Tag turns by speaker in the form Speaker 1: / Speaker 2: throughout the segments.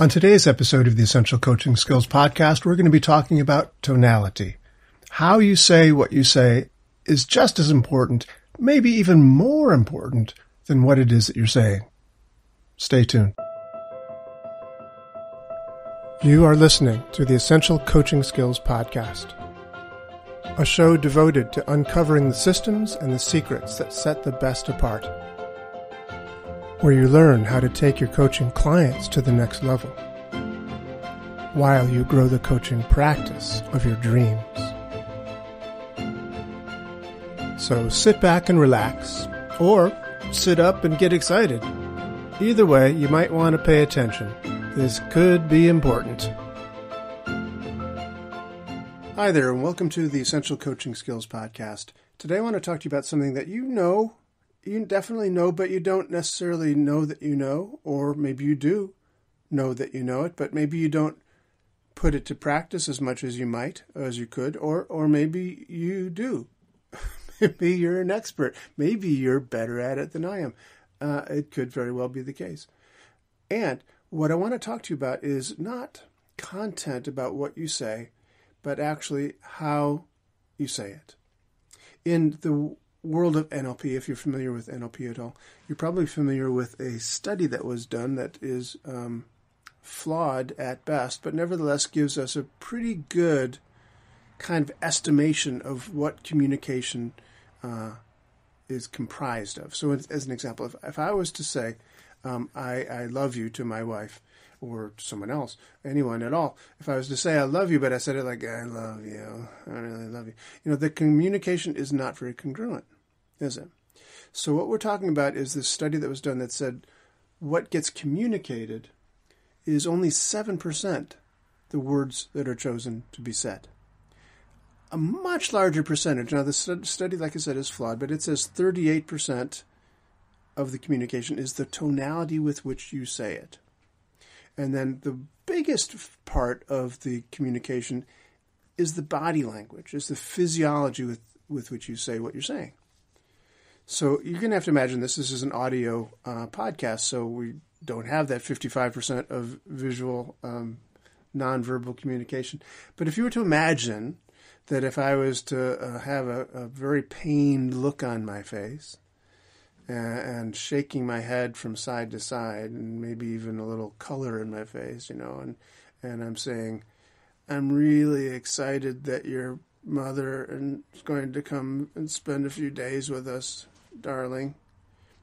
Speaker 1: On today's episode of the Essential Coaching Skills Podcast, we're going to be talking about tonality. How you say what you say is just as important, maybe even more important than what it is that you're saying. Stay tuned. You are listening to the Essential Coaching Skills Podcast, a show devoted to uncovering the systems and the secrets that set the best apart where you learn how to take your coaching clients to the next level while you grow the coaching practice of your dreams. So sit back and relax, or sit up and get excited. Either way, you might want to pay attention. This could be important. Hi there, and welcome to the Essential Coaching Skills Podcast. Today I want to talk to you about something that you know you definitely know, but you don't necessarily know that you know, or maybe you do know that you know it, but maybe you don't put it to practice as much as you might, as you could, or or maybe you do. maybe you're an expert. Maybe you're better at it than I am. Uh, it could very well be the case. And what I want to talk to you about is not content about what you say, but actually how you say it. In the world of NLP, if you're familiar with NLP at all, you're probably familiar with a study that was done that is um, flawed at best, but nevertheless gives us a pretty good kind of estimation of what communication uh, is comprised of. So, as an example, if, if I was to say, um, I, I love you to my wife, or someone else, anyone at all. If I was to say I love you, but I said it like I love you, I really love you, you know, the communication is not very congruent, is it? So what we're talking about is this study that was done that said what gets communicated is only 7% the words that are chosen to be said. A much larger percentage. Now, the study, like I said, is flawed, but it says 38% of the communication is the tonality with which you say it. And then the biggest part of the communication is the body language, is the physiology with, with which you say what you're saying. So you're going to have to imagine this. This is an audio uh, podcast, so we don't have that 55% of visual um, nonverbal communication. But if you were to imagine that if I was to uh, have a, a, very pained look on my face and shaking my head from side to side and maybe even a little color in my face, you know, and and I'm saying, I'm really excited that your mother is going to come and spend a few days with us, darling.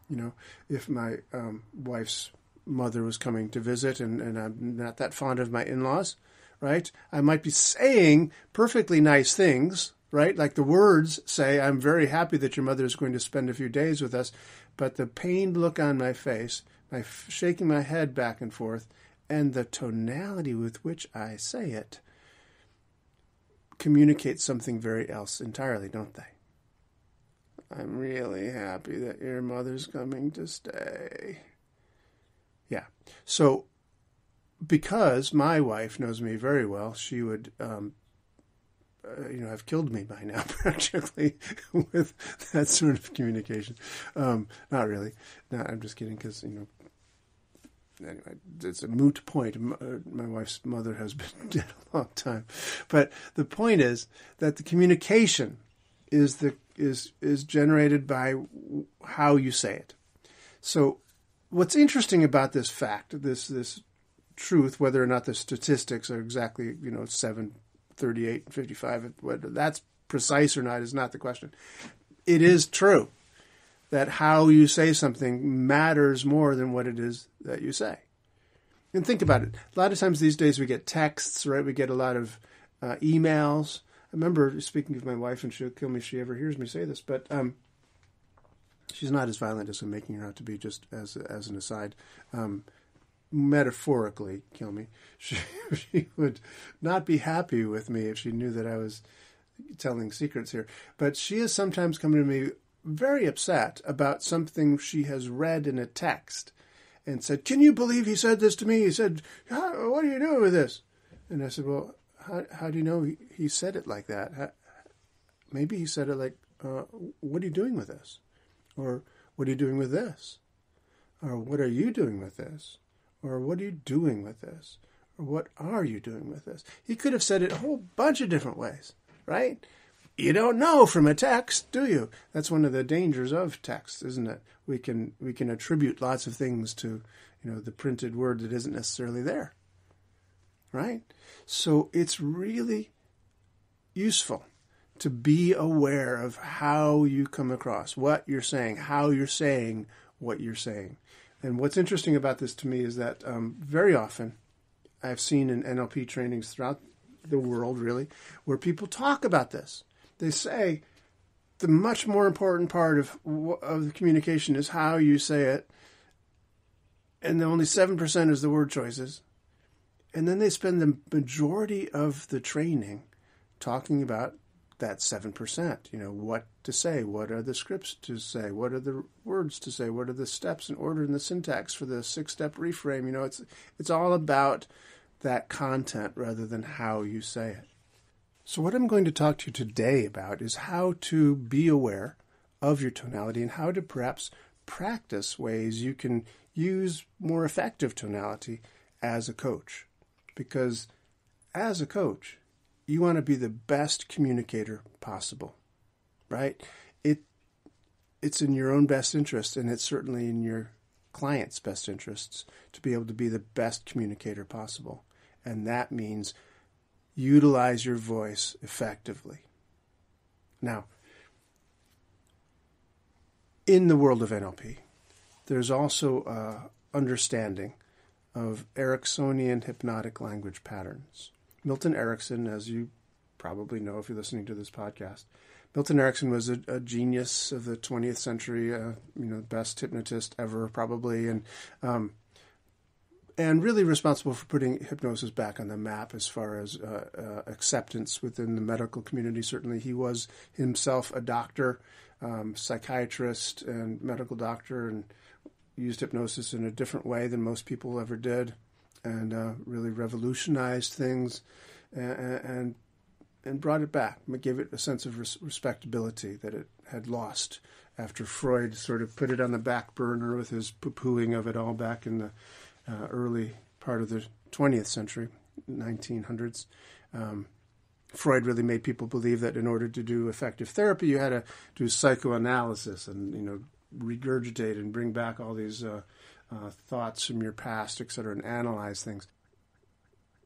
Speaker 1: You know, if my um, wife's mother was coming to visit and, and I'm not that fond of my in laws, right? I might be saying perfectly nice things, right? Like the words say, I'm very happy that your mother is going to spend a few days with us, but the pained look on my face, my f- shaking my head back and forth, and the tonality with which I say it communicate something very else entirely, don't they? I'm really happy that your mother's coming to stay. Yeah. So, because my wife knows me very well, she would um, uh, you know, have killed me by now, practically, with that sort of communication. Um, not really. No, I'm just kidding, because, you know, anyway, it's a moot point. Uh, my wife's mother has been dead a long time. But the point is that the communication is the is is generated by how you say it. So what's interesting about this fact, this this truth, whether or not the statistics are exactly, you know, seven 38 and 55. Whether that's precise or not is not the question. It is true that how you say something matters more than what it is that you say. And think about it. A lot of times these days we get texts, right? We get a lot of uh, emails. I remember speaking with my wife, and she'll kill me if she ever hears me say this, but um, she's not as violent as I'm making her out to be. Just as as an aside, um, metaphorically kill me. She, she would not be happy with me if she knew that I was telling secrets here. But she has sometimes come to me very upset about something she has read in a text and said, Can you believe he said this to me? He said, What are you doing with this? And I said, Well, how, how do you know he, he said it like that? How, maybe he said it like, uh, What are you doing with this? Or what are you doing with this? Or what are you doing with this? Or what are you doing with this? Or what are you doing with this? He could have said it a whole bunch of different ways, right? You don't know from a text, do you? That's one of the dangers of text, isn't it? We can we can attribute lots of things to, you know, the printed word that isn't necessarily there. Right? So it's really useful to be aware of how you come across, what you're saying, how you're saying what you're saying. And what's interesting about this to me is that um, very often I've seen in NLP trainings throughout the world, really, where people talk about this. They say the much more important part of of the communication is how you say it, and the only seven percent is the word choices. And then they spend the majority of the training talking about that 7%. You know, what to say, what are the scripts to say, what are the words to say, what are the steps in order in the syntax for the six step reframe. You know, it's, it's all about that content rather than how you say it. So, what I'm going to talk to you today about is how to be aware of your tonality and how to perhaps practice ways you can use more effective tonality as a coach. Because as a coach, you want to be the best communicator possible, right? It it's in your own best interest, and it's certainly in your client's best interests to be able to be the best communicator possible, and that means utilize your voice effectively. Now, in the world of NLP, there's also a understanding of Ericksonian hypnotic language patterns. Milton Erickson, as you probably know if you're listening to this podcast, Milton Erickson was a, a genius of the 20th century, uh, you know, the best hypnotist ever, probably, and um, and really responsible for putting hypnosis back on the map as far as uh, uh, acceptance within the medical community. Certainly, he was himself a doctor, um, psychiatrist, and medical doctor, and used hypnosis in a different way than most people ever did and uh, really revolutionized things and, and, and brought it back, gave it a sense of res- respectability that it had lost after Freud sort of put it on the back burner with his poo-pooing of it all back in the uh, early part of the 20th century, 1900s. Um, Freud really made people believe that in order to do effective therapy, you had to do psychoanalysis and you know regurgitate and bring back all these uh, uh, thoughts from your past, etc., and analyze things.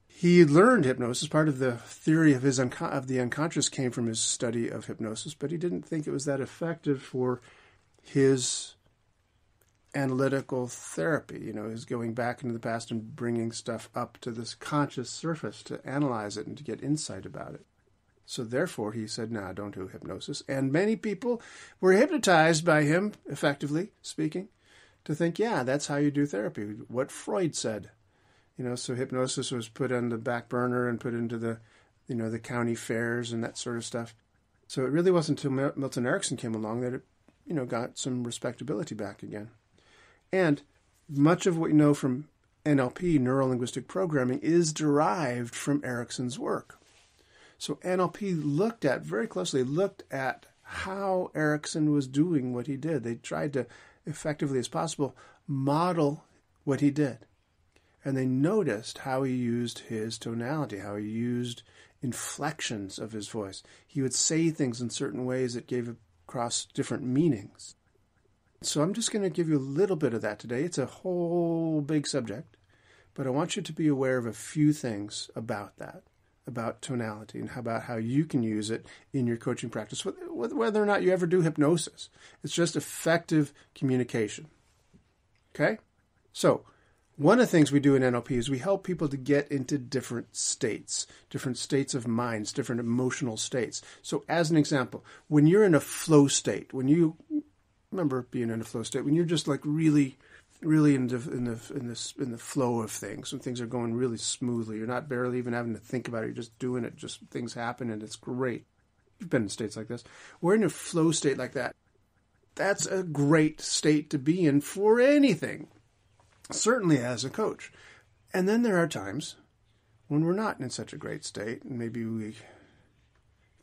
Speaker 1: He learned hypnosis. Part of the theory of his unco- of the unconscious came from his study of hypnosis, but he didn't think it was that effective for his analytical therapy. You know, his going back into the past and bringing stuff up to this conscious surface to analyze it and to get insight about it. So therefore, he said, "Nah, don't do hypnosis." And many people were hypnotized by him, effectively speaking to think, yeah, that's how you do therapy. What Freud said, you know. So hypnosis was put on the back burner and put into the, you know, the county fairs and that sort of stuff. So it really wasn't until Milton Erickson came along that it, you know, got some respectability back again. And much of what you know from NLP, neuro linguistic programming, is derived from Erickson's work. So NLP looked at very closely looked at how Erickson was doing what he did. They tried to effectively as possible, model what he did. And they noticed how he used his tonality, how he used inflections of his voice. He would say things in certain ways that gave across different meanings. So I'm just going to give you a little bit of that today. It's a whole big subject, but I want you to be aware of a few things about that about tonality and how about how you can use it in your coaching practice, whether or not you ever do hypnosis. It's just effective communication. Okay? So, one of the things we do in NLP is we help people to get into different states, different states of minds, different emotional states. So, as an example, when you're in a flow state, when you remember being in a flow state, when you're just like really really in the in the in the in the flow of things when things are going really smoothly. You're not barely even having to think about it. You're just doing it. Just things happen, and it's great. You've been in states like this. We're in a flow state like that. That's a great state to be in for anything. Certainly as a coach. And then there are times when we're not in such a great state, and maybe we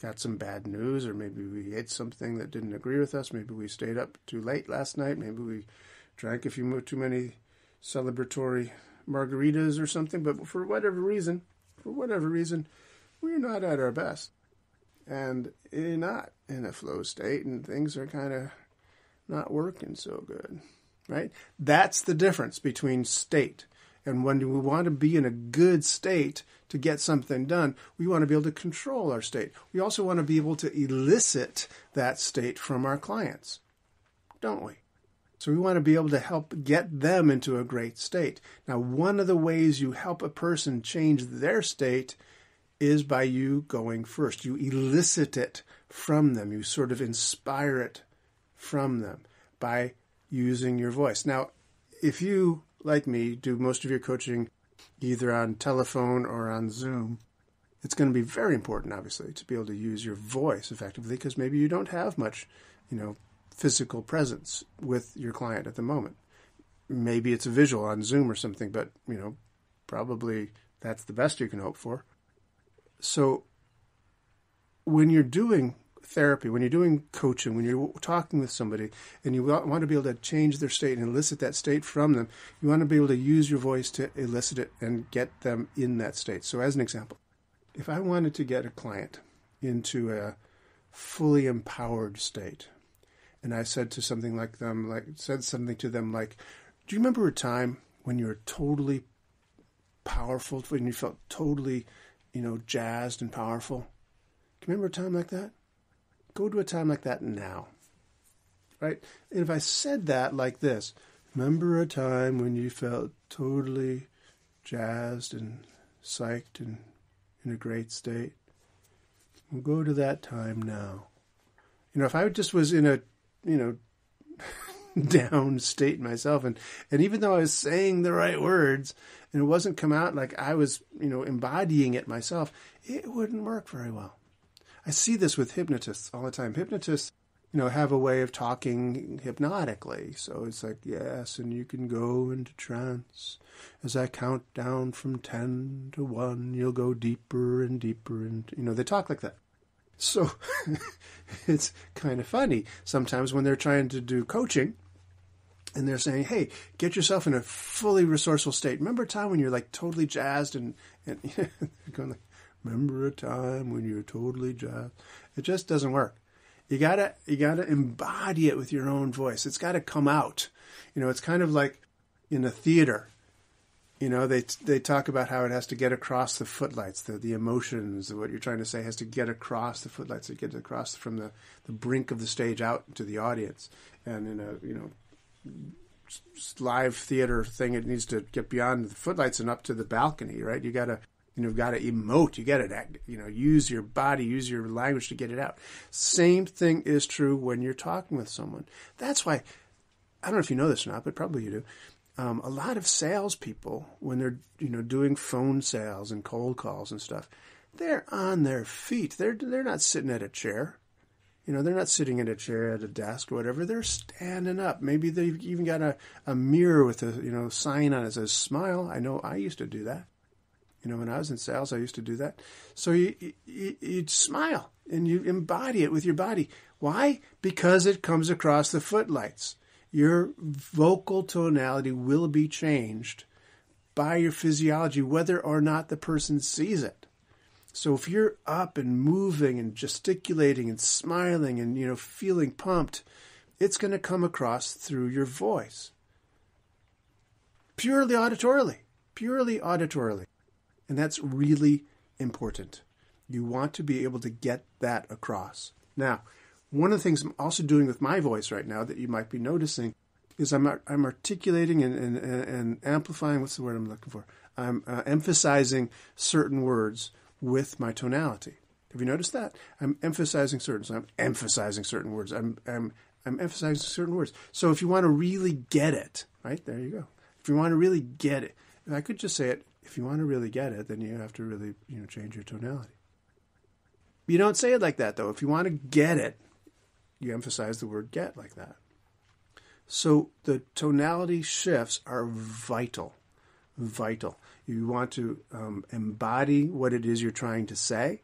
Speaker 1: got some bad news, or maybe we ate something that didn't agree with us. Maybe we stayed up too late last night. Maybe we drank a few too many celebratory margaritas or something, but for whatever reason, for whatever reason, we're not at our best. And you're not in a flow state, and things are kind of not working so good, right? That's the difference between state. And when we want to be in a good state to get something done, we want to be able to control our state. We also want to be able to elicit that state from our clients, don't we? So we want to be able to help get them into a great state. Now, one of the ways you help a person change their state is by you going first. You elicit it from them. You sort of inspire it from them by using your voice. Now, if you, like me, do most of your coaching either on telephone or on Zoom, it's going to be very important, obviously, to be able to use your voice effectively because maybe you don't have much, you know, physical presence with your client at the moment. Maybe it's a visual on Zoom or something, but, you know, probably that's the best you can hope for. So when you're doing therapy, when you're doing coaching, when you're talking with somebody and you want to be able to change their state and elicit that state from them, you want to be able to use your voice to elicit it and get them in that state. So, as an example, if I wanted to get a client into a fully empowered state, and I said to something like them, like said something to them like, "Do you remember a time when you were totally powerful, when you felt totally, you know, jazzed and powerful?" Do you remember a time like that? Go to a time like that now. Right? And if I said that like this, remember a time when you felt totally jazzed and psyched and in a great state? Go to that time now. You know, if I just was in a, you know, down state myself and and even though I was saying the right words and it wasn't come out like I was, you know, embodying it myself, it wouldn't work very well. I see this with hypnotists all the time. Hypnotists, you know, have a way of talking hypnotically. So it's like, yes, and you can go into trance. As I count down from 10 to 1, you'll go deeper and deeper. And, you know, they talk like that. So it's kind of funny sometimes when they're trying to do coaching and they're saying, "Hey, get yourself in a fully resourceful state." Remember a time when you're like totally jazzed and and going like, Remember a time when you're totally jazzed? It just doesn't work. You gotta you gotta embody it with your own voice. It's gotta come out. You know, it's kind of like in a theater. You know, they they talk about how it has to get across the footlights, the the emotions, of what you're trying to say has to get across the footlights, it gets across from the, the brink of the stage out to the audience. And in a you know live theater thing, it needs to get beyond the footlights and up to the balcony, right? You gotta you know, got to emote. You got to, you know, use your body, use your language to get it out. Same thing is true when you're talking with someone. That's why, I don't know if you know this or not, but probably you do. Um, a lot of salespeople, when they're, you know, doing phone sales and cold calls and stuff, they're on their feet. They're they're not sitting at a chair. You know, they're not sitting in a chair at a desk or whatever. They're standing up. Maybe they've even got a, a mirror with a you know sign on it that says smile. I know I used to do that. You know, when I was in sales, I used to do that. So you, you, you'd smile and you embody it with your body. Why? Because it comes across the footlights. Your vocal tonality will be changed by your physiology, whether or not the person sees it. So if you're up and moving and gesticulating and smiling and you know feeling pumped, it's going to come across through your voice. Purely auditorily, purely auditorily. And that's really important. You want to be able to get that across. Now, one of the things I'm also doing with my voice right now that you might be noticing is I'm, I'm articulating and, and, and amplifying. What's the word I'm looking for? I'm uh, emphasizing certain words with my tonality. Have you noticed that? I'm emphasizing certain. So I'm emphasizing certain words. I'm, I'm, I'm emphasizing certain words. So if you want to really get it, right there you go. If you want to really get it, if I could just say it if you want to really get it, then you have to really, you know, change your tonality. You don't say it like that though. If you want to get it, you emphasize the word get like that. So the tonality shifts are vital. Vital. You want to um, embody what it is you're trying to say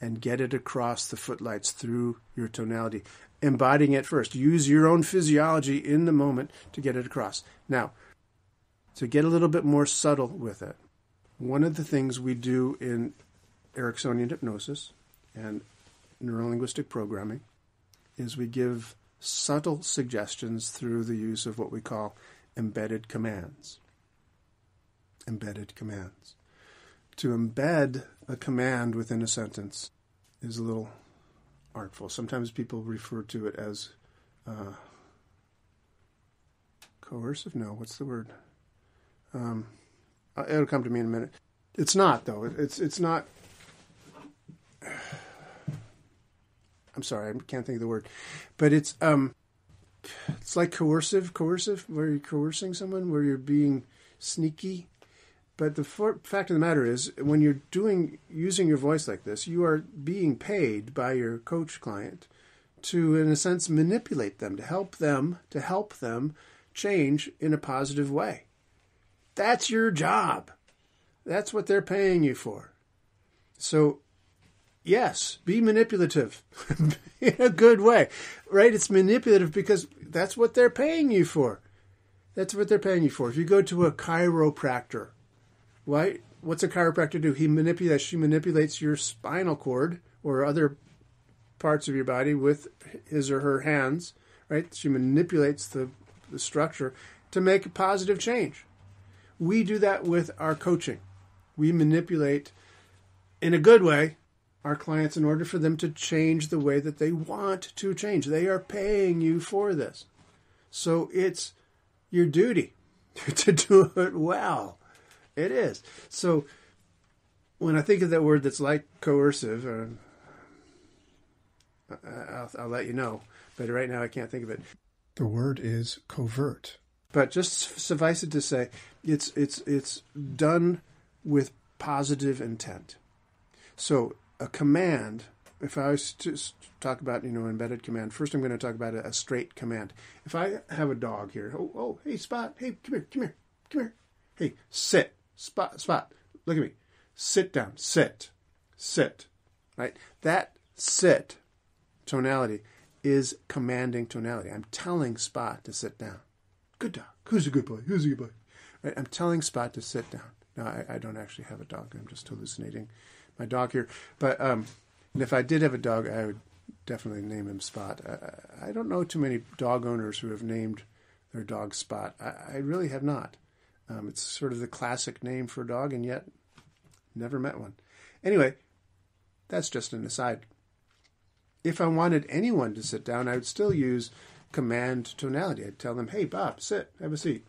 Speaker 1: and get it across the footlights through your tonality. Embodying it first. Use your own physiology in the moment to get it across. Now, to get a little bit more subtle with it. One of the things we do in Ericksonian hypnosis and neurolinguistic programming is we give subtle suggestions through the use of what we call embedded commands. Embedded commands. To embed a command within a sentence is a little artful. Sometimes people refer to it as uh, coercive. No, what's the word? Um, uh, it'll come to me in a minute. It's not though. It's it's not. I'm sorry, I can't think of the word, but it's um, it's like coercive, coercive, where you're coercing someone, where you're being sneaky. But the fact of the matter is, when you're doing using your voice like this, you are being paid by your coach client to, in a sense, manipulate them to help them to help them change in a positive way. That's your job. That's what they're paying you for. So, yes, be manipulative in a good way, right? It's manipulative because that's what they're paying you for. That's what they're paying you for. If you go to a chiropractor, right? What's a chiropractor do? He manipulates. She manipulates your spinal cord or other parts of your body with his or her hands, right? She manipulates the, the structure to make a positive change. We do that with our coaching. We manipulate in a good way our clients in order for them to change the way that they want to change. They are paying you for this. So it's your duty to do it well. It is. So when I think of that word that's like coercive, uh, I'll, I'll let you know. But right now I can't think of it. The word is covert. But just suffice it to say, it's it's it's done with positive intent. So a command, if I was to talk about you know embedded command, first I'm going to talk about a, a straight command. If I have a dog here, oh oh hey Spot, hey come here, come here, come here, hey sit, Spot Spot, look at me, sit down, sit, sit, right? That sit tonality is commanding tonality. I'm telling Spot to sit down. Good dog. Who's a good boy? Who's a good boy? Right? I'm telling Spot to sit down. Now, I, I, don't actually have a dog. I'm just hallucinating my dog here. But um, and if I did have a dog, I would definitely name him Spot. I, I don't know too many dog owners who have named their dog Spot. I, I really have not. Um, it's sort of the classic name for a dog, and yet never met one. Anyway, that's just an aside. If I wanted anyone to sit down, I would still use command tonality. I'd tell them, hey, Bob, sit, have a seat.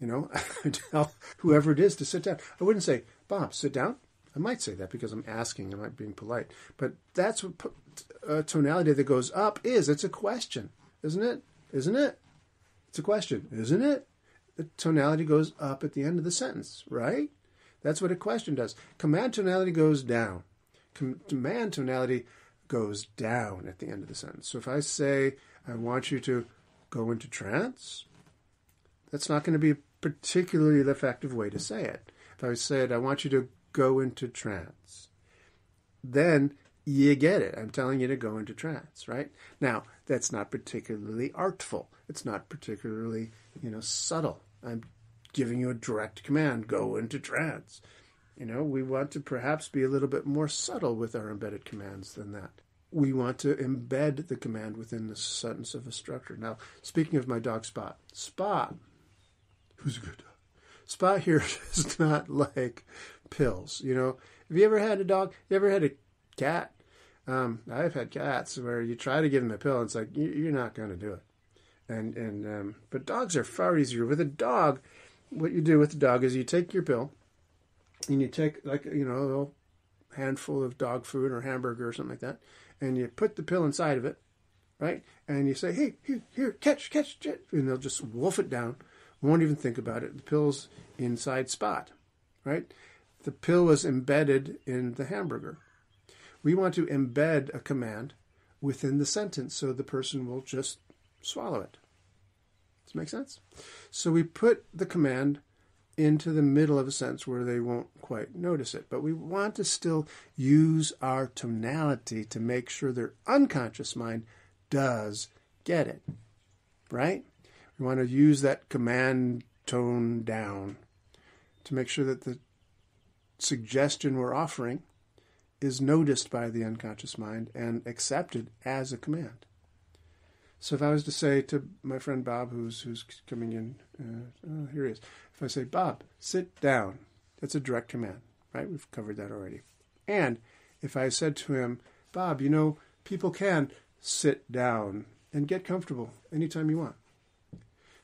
Speaker 1: You know, I'd tell whoever it is to sit down. I wouldn't say, Bob, sit down. I might say that because I'm asking, I'm not being polite. But that's what a tonality that goes up is. It's a question, isn't it? Isn't it? It's a question, isn't it? The tonality goes up at the end of the sentence, right? That's what a question does. Command tonality goes down. Command tonality goes down at the end of the sentence. So if I say, I want you to go into trance, that's not going to be a particularly effective way to say it. If I said, I want you to go into trance, then you get it. I'm telling you to go into trance, right? Now, that's not particularly artful. It's not particularly, you know, subtle. I'm giving you a direct command, go into trance. You know, we want to perhaps be a little bit more subtle with our embedded commands than that we want to embed the command within the sentence of a structure. Now, speaking of my dog Spot, Spot, who's a good dog? Spot here is not like pills. You know, have you ever had a dog? You ever had a cat? Um, I've had cats where you try to give them a pill, and it's like you're not going to do it. And and um, but dogs are far easier. With a dog, what you do with the dog is you take your pill, and you take like you know a little handful of dog food or hamburger or something like that, and you put the pill inside of it, right? And you say, hey, here, here, catch, catch, catch. And they'll just wolf it down, won't even think about it. The pill's inside spot, right? The pill was embedded in the hamburger. We want to embed a command within the sentence so the person will just swallow it. Does that make sense? So we put the command into the middle of a sentence where they won't quite notice it. But we want to still use our tonality to make sure their unconscious mind does get it. Right? We want to use that command tone down to make sure that the suggestion we're offering is noticed by the unconscious mind and accepted as a command. So if I was to say to my friend Bob, who's who's coming in, uh, oh, here he is. If I say, Bob, sit down, that's a direct command, right? We've covered that already. And if I said to him, Bob, you know, people can sit down and get comfortable anytime you want.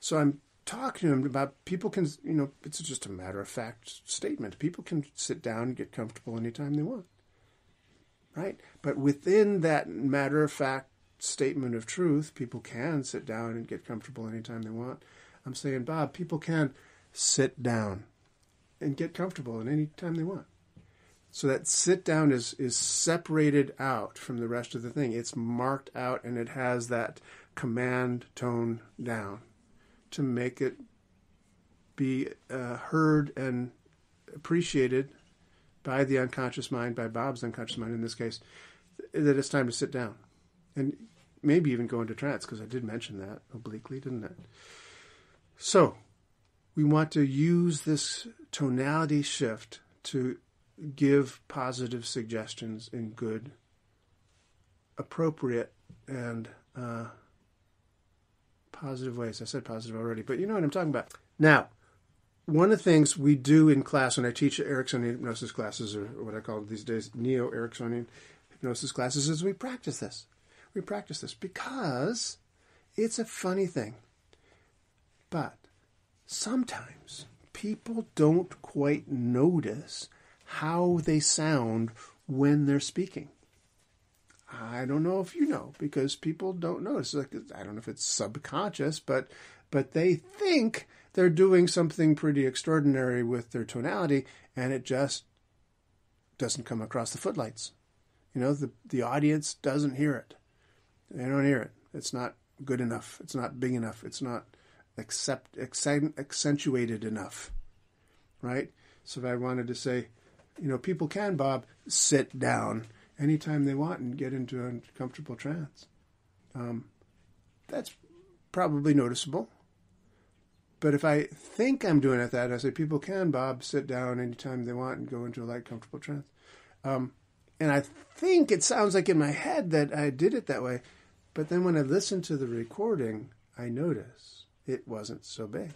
Speaker 1: So I'm talking to him about people can, you know, it's just a matter of fact statement. People can sit down and get comfortable anytime they want. Right? But within that matter of fact statement of truth, people can sit down and get comfortable anytime they want. I'm saying, Bob, people can sit down and get comfortable at any time they want. So that sit down is is separated out from the rest of the thing. It's marked out and it has that command tone down to make it be uh, heard and appreciated by the unconscious mind, by Bob's unconscious mind in this case, that it's time to sit down and maybe even go into trance because I did mention that obliquely, didn't it? So we want to use this tonality shift to give positive suggestions in good, appropriate, and uh, positive ways. I said positive already, but you know what I'm talking about. Now, one of the things we do in class when I teach Ericksonian hypnosis classes, or what I call these days neo Ericksonian hypnosis classes, is we practice this. We practice this because it's a funny thing. But sometimes people don't quite notice how they sound when they're speaking. I don't know if you know because people don't notice. Like I don't know if it's subconscious, but but they think they're doing something pretty extraordinary with their tonality, and it just doesn't come across the footlights. You know, the the audience doesn't hear it. They don't hear it. It's not good enough. It's not big enough. It's not accept, accentuated enough. Right? So if I wanted to say, you know, people can, Bob, sit down anytime they want and get into a comfortable trance. Um, that's probably noticeable. But if I think I'm doing it that, I say people can, Bob, sit down anytime they want and go into a light, comfortable trance. Um, and I think it sounds like in my head that I did it that way. But then when I listen to the recording, I notice it wasn't so big.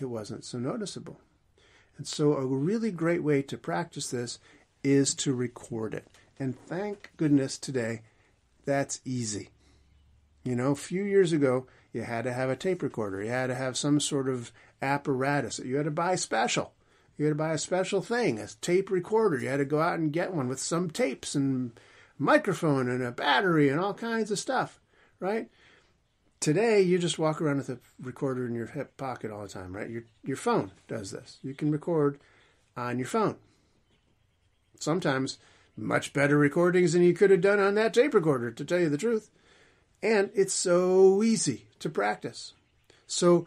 Speaker 1: It wasn't so noticeable. And so, a really great way to practice this is to record it. And thank goodness today that's easy. You know, a few years ago, you had to have a tape recorder. You had to have some sort of apparatus. You had to buy special. You had to buy a special thing, a tape recorder. You had to go out and get one with some tapes and microphone and a battery and all kinds of stuff, right? Today, you just walk around with a recorder in your hip pocket all the time, right? Your your phone does this. You can record on your phone. Sometimes much better recordings than you could have done on that tape recorder, to tell you the truth. And it's so easy to practice. So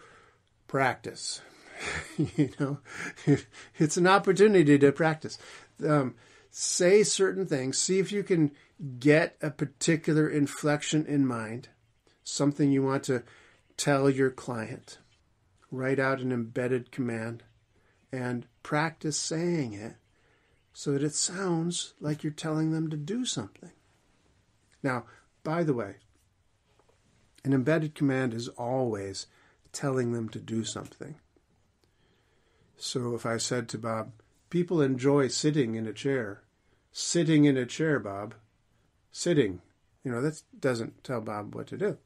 Speaker 1: practice. you know, it's an opportunity to practice. Um, say certain things. See if you can get a particular inflection in mind something you want to tell your client. Write out an embedded command and practice saying it so that it sounds like you're telling them to do something. Now, by the way, an embedded command is always telling them to do something. So if I said to Bob, people enjoy sitting in a chair, sitting in a chair, Bob, sitting, you know, that doesn't tell Bob what to do.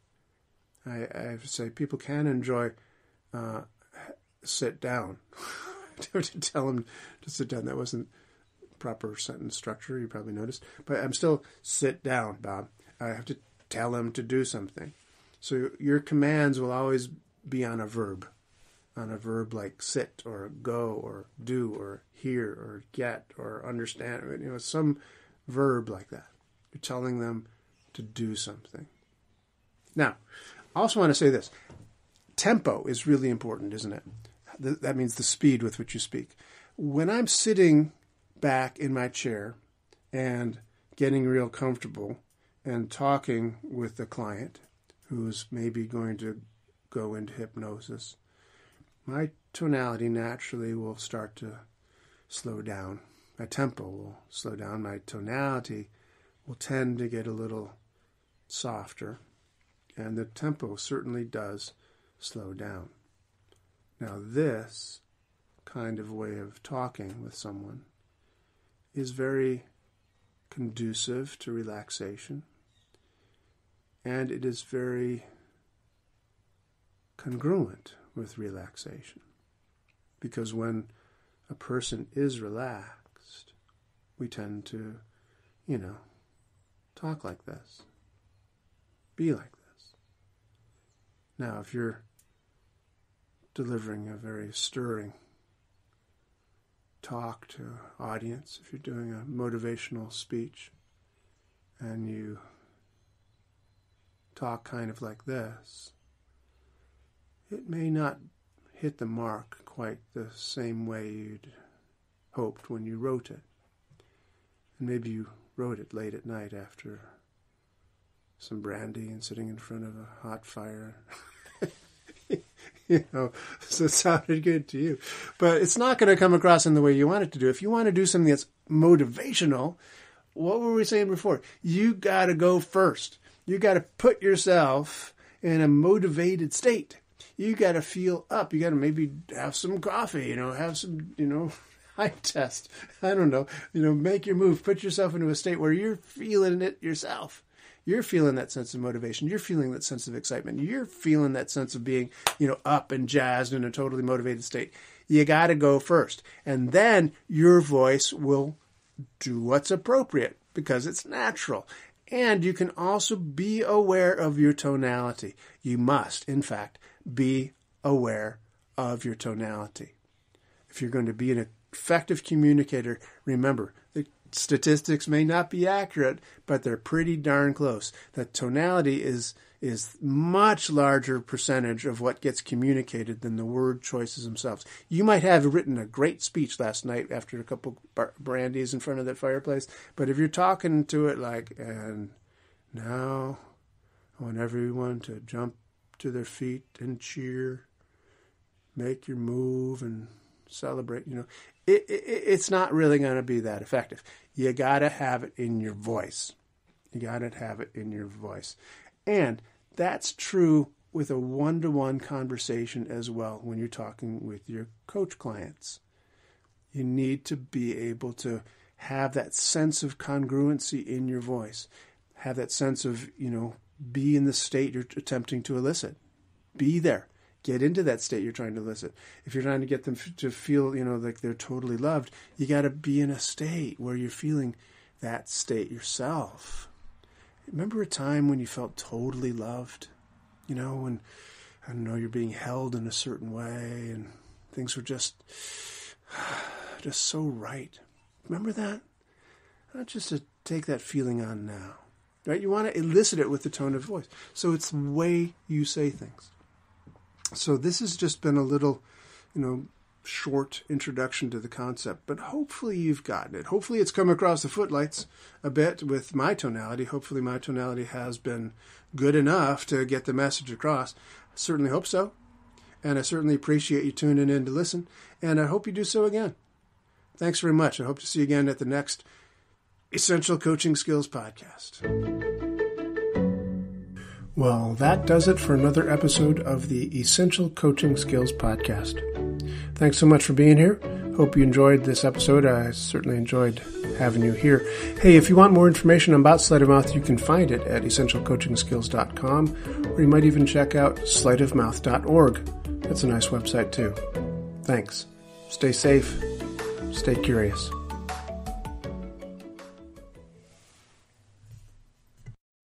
Speaker 1: I, I say people can enjoy uh, sit down. to tell them to sit down. That wasn't proper sentence structure. You probably noticed, but I'm still sit down, Bob. I have to tell them to do something. So your commands will always be on a verb, on a verb like sit or go or do or hear or get or understand. You know, some verb like that. You're telling them to do something. Now, I also want to say this tempo is really important, isn't it? That means the speed with which you speak. When I'm sitting back in my chair and getting real comfortable and talking with the client who's maybe going to go into hypnosis, my tonality naturally will start to slow down. My tempo will slow down. My tonality will tend to get a little softer. And the tempo certainly does slow down. Now, this kind of way of talking with someone is very conducive to relaxation and it is very congruent with relaxation. Because when a person is relaxed, we tend to, you know, talk like this, be like this. Now, if you're delivering a very stirring talk to audience, if you're doing a motivational speech and you talk kind of like this, it may not hit the mark quite the same way you'd hoped when you wrote it. And maybe you wrote it late at night after some brandy and sitting in front of a hot fire. you know, so it sounded good to you. But it's not going to come across in the way you want it to do. If you want to do something that's motivational, what were we saying before? You got to go first. You got to put yourself in a motivated state. You got to feel up. You got to maybe have some coffee, you know, have some, you know, eye test. I don't know. You know, make your move. Put yourself into a state where you're feeling it yourself. You're feeling that sense of motivation. You're feeling that sense of excitement. You're feeling that sense of being, you know, up and jazzed in a totally motivated state. You got to go first. And then your voice will do what's appropriate because it's natural. And you can also be aware of your tonality. You must, in fact, be aware of your tonality. If you're going to be an effective communicator, remember the statistics may not be accurate, but they're pretty darn close. The tonality is is much larger percentage of what gets communicated than the word choices themselves. You might have written a great speech last night after a couple brandies in front of that fireplace, but if you're talking to it like, and now I want everyone to jump to their feet and cheer, make your move and celebrate, you know, it, it, it's not really going to be that effective. You got to have it in your voice. You got to have it in your voice. And that's true with a one to one conversation as well when you're talking with your coach clients. You need to be able to have that sense of congruency in your voice, have that sense of, you know, be in the state you're attempting to elicit. Be there. Get into that state you're trying to elicit. If you're trying to get them to feel, you know, like they're totally loved, you got to be in a state where you're feeling that state yourself. Remember a time when you felt totally loved? You know, when, I don't know, you're being held in a certain way and things were just, just so right. Remember that? Not just to take that feeling on now, right? You want to elicit it with the tone of voice. So it's the way you say things. So this has just been a little, you know, short introduction to the concept, but hopefully you've gotten it. Hopefully it's come across the footlights a bit with my tonality. Hopefully my tonality has been good enough to get the message across. I certainly hope so. And I certainly appreciate you tuning in to listen. And I hope you do so again. Thanks very much. I hope to see you again at the next Essential Coaching Skills podcast. Well, that does it for another episode of the Essential Coaching Skills podcast. Thanks so much for being here. Hope you enjoyed this episode. I certainly enjoyed having you here. Hey, if you want more information about Sleight of Mouth, you can find it at essentialcoachingskills.com, or you might even check out sleightofmouth.org. That's a nice website too. Thanks. Stay safe. Stay curious.